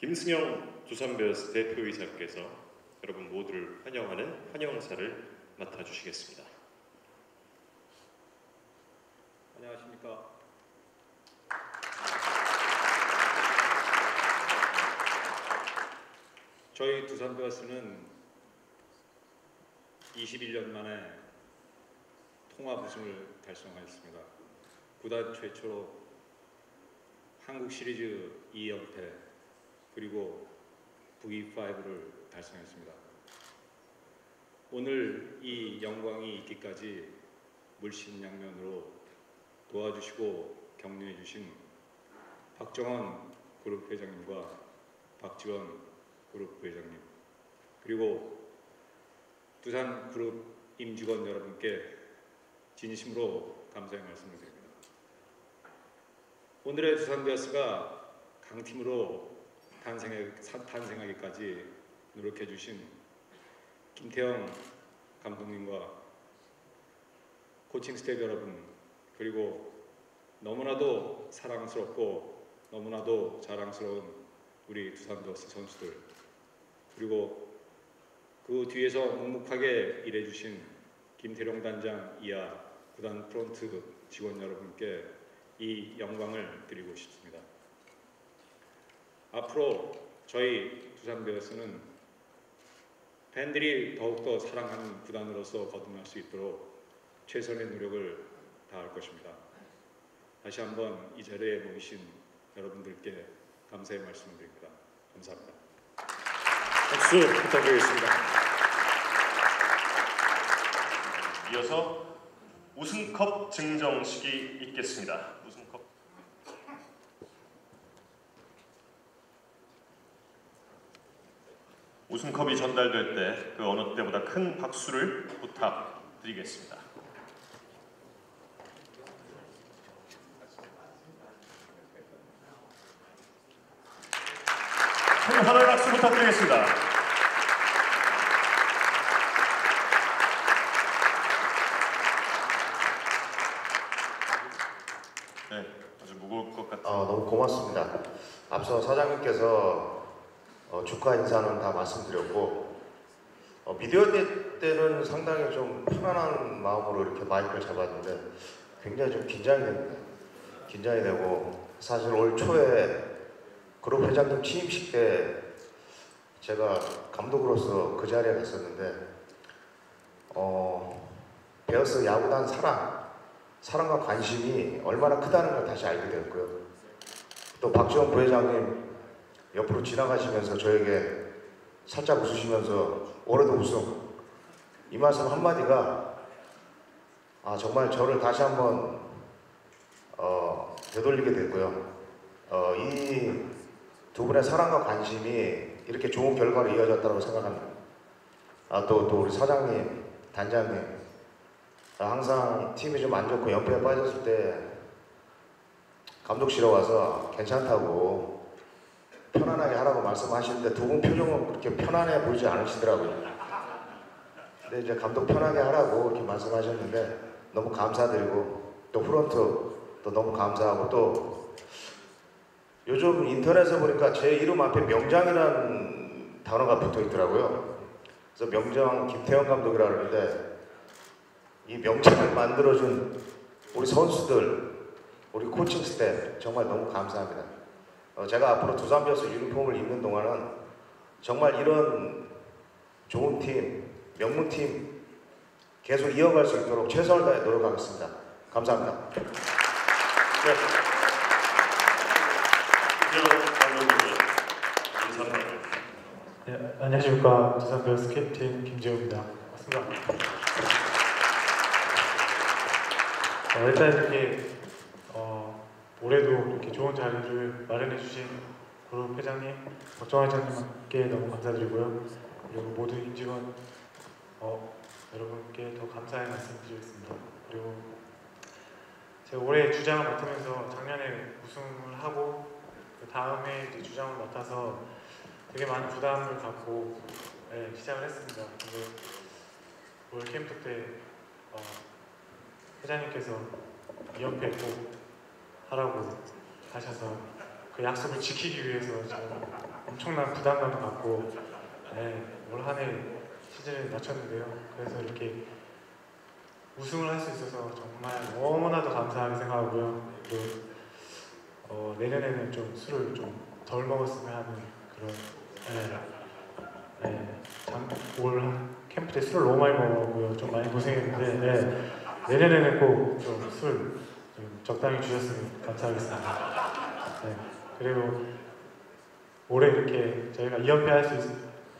김승영 두산베어스 대표이사께서 여러분 모두를 환영하는 환영사를 맡아주시겠습니다. 안녕하십니까. 저희 두산 베어스는 21년 만에 통합 우승을 달성하였습니다. 구단 최초로 한국 시리즈 2연패 그리고 V5를 달성했습니다. 오늘 이 영광이 있기까지 물심양면으로 도와주시고 격려해 주신 박정원 그룹 회장님과 박지원 그룹 회장님 그리고 두산 그룹 임직원 여러분께 진심으로 감사의 말씀을 드립니다. 오늘의 두산 베어스가 강팀으로 탄생하, 탄생하기까지 노력해 주신 김태형 감독님과 코칭 스태프 여러분 그리고 너무나도 사랑스럽고 너무나도 자랑스러운 우리 두산 베어스 선수들 그리고 그 뒤에서 묵묵하게 일해주신 김태룡 단장 이하 구단 프론트 직원 여러분께 이 영광을 드리고 싶습니다. 앞으로 저희 두산 베어스는 팬들이 더욱더 사랑하는 구단으로서 거듭날 수 있도록 최선의 노력을 다할 것입니다. 다시 한번 이 자리에 모이신 여러분들께 감사의 말씀을 드립니다. 감사합니다. 박수 부탁드리겠습니다. 이어서 우승컵 증정식이 있겠습니다. 우승컵. 우승컵이 전달될 때 그 어느 때보다 큰 박수를 부탁드리겠습니다. 큰 하나의 박수 부탁드리겠습니다. 네, 아주 무거울 것 같은. 어, 너무 고맙습니다. 앞서 사장님께서 어, 축하 인사는 다 말씀드렸고 어, 미디어 대 때는 상당히 좀 편안한 마음으로 이렇게 마이크를 잡았는데 굉장히 좀 긴장이 됩니다. 긴장이 되고 사실 올 초에 그룹 회장님 취임식 때 제가 감독으로서 그 자리에 갔었는데 어, 베어스 야구단 사랑 사랑과 관심이 얼마나 크다는 걸 다시 알게 되었고요. 또 박지원 부회장님 옆으로 지나가시면서 저에게 살짝 웃으시면서 올해도 우승 이 말씀 한마디가 아 정말 저를 다시 한번 어, 되돌리게 됐고요. 어, 이 두 분의 사랑과 관심이 이렇게 좋은 결과로 이어졌다고 생각합니다. 아, 또, 또 우리 사장님, 단장님, 항상 팀이 좀 안 좋고 연패에 빠졌을 때 감독실에 와서 괜찮다고 편안하게 하라고 말씀하시는데 두 분 표정은 그렇게 편안해 보이지 않으시더라고요. 근데 이제 감독 편하게 하라고 이렇게 말씀하셨는데 너무 감사드리고 또 프런트 또 너무 감사하고 또 요즘 인터넷에 보니까 제 이름 앞에 명장이라는 단어가 붙어 있더라고요. 그래서 명장 김태형 감독이라 그러는데 이 명장을 만들어준 우리 선수들, 우리 코칭 스텝 정말 너무 감사합니다. 어, 제가 앞으로 두산 베어스 유니폼을 입는 동안은 정말 이런 좋은 팀, 명문팀 계속 이어갈 수 있도록 최선을 다해 노력하겠습니다. 감사합니다. 네. 네, 안녕하십니까 두산 베어스 캡틴 김재우입니다. 반갑습니다. 어, 일단 이렇게 어, 올해도 이렇게 좋은 자리를 마련해 주신 그룹 회장님, 박정환 회장님께 너무 감사드리고요. 그리고 모든 임직원 어, 여러분께 더 감사의 말씀 드리겠습니다. 그리고 제가 올해 주장을 맡으면서 작년에 우승을 하고 그 다음에 이제 주장을 맡아서 되게 많은 부담을 갖고 네, 시작을 했습니다. 근데 올 캠프 때 어, 회장님께서 2연패 꼭 하라고 하셔서 그 약속을 지키기 위해서 제가 엄청난 부담감을 갖고 네, 올 한해 시즌을 마쳤는데요. 그래서 이렇게 우승을 할 수 있어서 정말 너무나도 감사하게 생각하고요. 또 어, 내년에는 좀 술을 좀 덜 먹었으면 하는 그런 네, 네, 참, 올 캠프 때 술을 너무 많이 먹었고요. 좀 많이 고생했는데 네, 내년에는 꼭 좀술좀 적당히 주셨으면 감사하겠습니다. 네, 그리고 올해 이렇게 저희가 2연패 할 수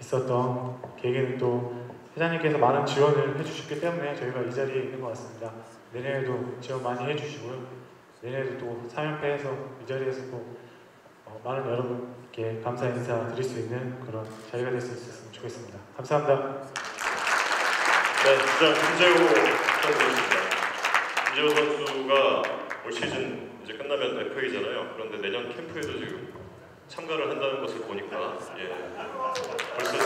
있었던 계기는 또 회장님께서 많은 지원을 해주셨기 때문에 저희가 이 자리에 있는 것 같습니다. 내년에도 지원 많이 해주시고요. 내년에도 또 3연패해서 이 자리에서 또 어, 많은 여러분께 감사 인사 드릴 수 있는 그런 자리가 될 수 있었으면 좋겠습니다. 감사합니다. 네, 주장 김재호 선수입니다. 김재호 선수가 올 시즌 이제 끝나면 FA잖아요. 그런데 내년 캠프에도 지금 참가를 한다는 것을 보니까 예, 벌써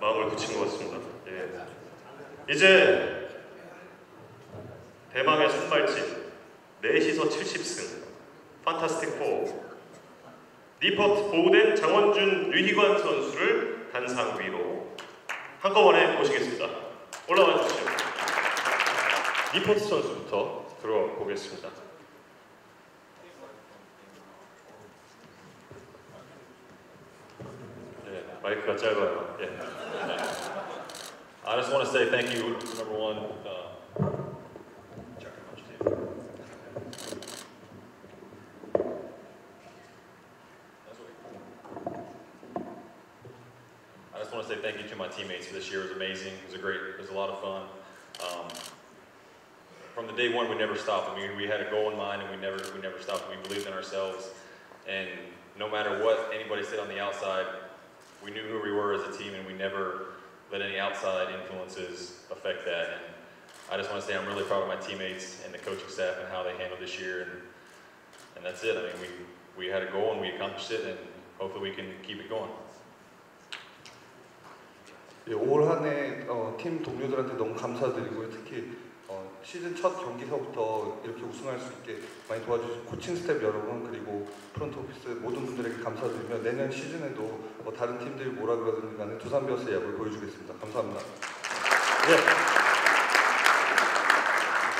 마음을 굳힌 것 같습니다. 예. 이제 대망의 선발지 넷이서 70승 판타스틱 4 리퍼트 보우덴 장원준 유희관 선수를 단상 위로 한꺼번에 모시겠습니다. 올라와 주시죠. 리퍼트 선수부터 들어보겠습니다. 네, 마이크가 짧아요. 예. I just want to say thank you, number one. Uh, I just want to say thank you to my teammates for this year. It was amazing. It was a great. It was a lot of fun. Um, from the day one, we never stopped. I mean, we had a goal in mind, and we never we never stopped. We believed in ourselves, and no matter what anybody said on the outside, we knew who we were as a team, and we never let any outside influences affect that. And I just want to say I'm really proud of my teammates and the coaching staff and how they handled this year. And, and that's it. I mean, we, we had a goal and we accomplished it, and hopefully we can keep it going. 예, 올 한해 어, 팀 동료들한테 너무 감사드리고요. 특히 어, 시즌 첫 경기서부터 이렇게 우승할 수 있게 많이 도와주신 코칭 스텝 여러분 그리고 프런트 오피스 모든 분들에게 감사드리며 내년 시즌에도 뭐 다른 팀들이 뭐라 그러든 간에 두산 베어스의 야구를 보여주겠습니다. 감사합니다. 네.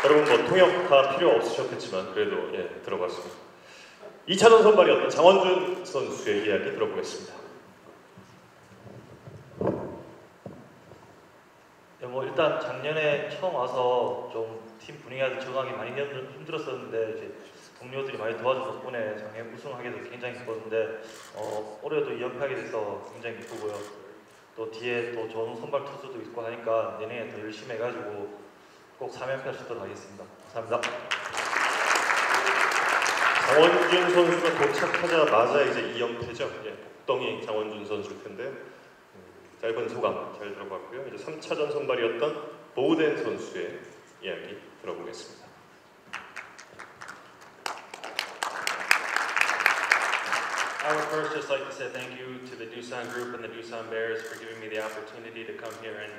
여러분 뭐 통역 다 필요 없으셨겠지만 그래도 예 들어봤습니다. 2차전 선발이었던 장원준 선수의 이야기 들어보겠습니다. 네, 뭐 일단 작년에 처음 와서 좀 팀 분위기가 적응하기 많이 힘들- 힘들었었는데 이제 동료들이 많이 도와준 덕분에 작년 우승하게 돼서 굉장히 기뻤는데 어, 올해도 2연패하게 돼서 굉장히 기쁘고요. 또 뒤에 또 좋은 선발 투수도 있고 하니까 내년에 더 열심히 해가지고 꼭 3연패 할수 있도록 하겠습니다. 감사합니다. 장원준 선수가 도착하자마자 이제 2연패죠. 예, 복덩이 장원준 선수일 텐데 음, 짧은 소감 잘 들어봤고요. 이제 3차전 선발이었던 보우덴 선수의 이야기 들어보겠습니다. I would first just like to say thank you to the Doosan Group and the Doosan Bears for giving me the opportunity to come here and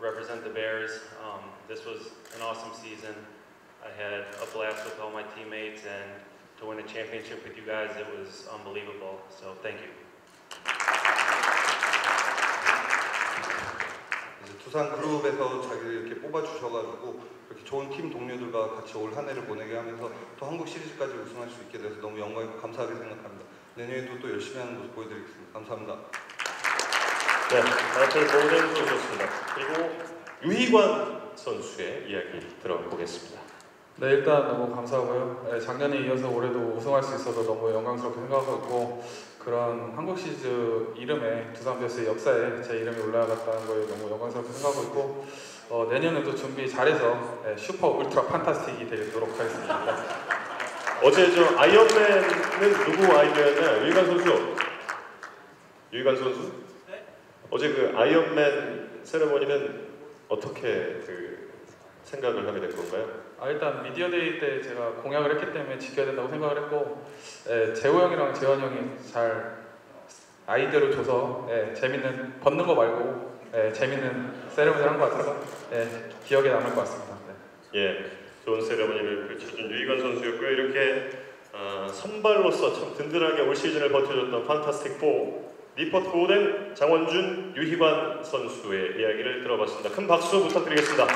represent the Bears. Um, this was an awesome season. I had a blast with all my teammates, and to win a championship with you guys, it was unbelievable. So thank you. 두산 그룹에서 자기를 이렇게 뽑아주셔가지고 이렇게 좋은 팀 동료들과 같이 올 한 해를 보내게 하면서 또 한국 시리즈까지 우승할 수 있게 돼서 너무 영광이고 감사하게 생각합니다. 내년에도 또 열심히 하는 모습 보여드리겠습니다. 감사합니다. 네, 마이클 보우덴 선수였습니다. 그리고 유희관 선수의 이야기 들어보겠습니다. 네 일단 너무 감사하고요. 네, 작년에 이어서 올해도 우승할 수 있어서 너무 영광스럽게 생각하고 있고 그런 한국 시리즈 이름에 두산 베어스의 역사에 제 이름이 올라갔다는 거에 너무 영광스럽게 생각하고 있고 어, 내년에도 준비 잘해서 네, 슈퍼 울트라 fantastic이 되도록 하겠습니다. 어제 저 아이언맨은 누구 아이언맨이야? 유희관 선수. 유희관 선수? 어제 그 아이언맨 세레머니는 어떻게 그 생각을 하게 된 건가요? 아, 일단 미디어데이 때 제가 공약을 했기 때문에 지켜야 된다고 생각을 했고 예, 재호 형이랑 재환 형이 잘 아이디어를 줘서 예, 재밌는 벗는 거 말고 예, 재밌는 세레머니를 한 것 같아서 예, 기억에 남을 것 같습니다. 네. 예, 좋은 세레머니를 펼쳐준 유희관 선수였고요. 이렇게 어, 선발로서 참 든든하게 올 시즌을 버텨줬던 판타스틱 4 니퍼트 고덴, 장원준, 유희관 선수의 이야기를 들어봤습니다. 큰 박수 부탁드리겠습니다.